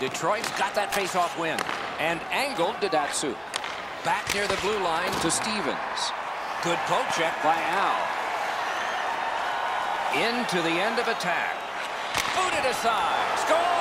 Detroit's got that faceoff win. And angled to Datsyuk. Back near the blue line to Stevens. Good poke check by Al. Into the end of attack. Booted aside. Score!